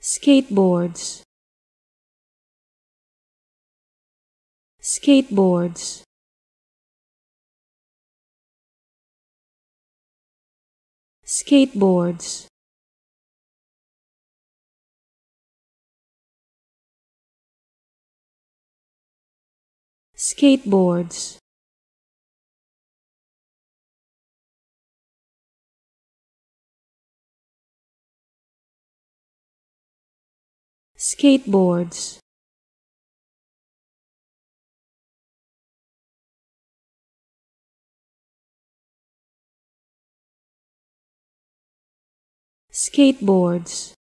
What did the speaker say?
skateboards. Skateboards. Skateboards. Skateboards skateboards. Skateboards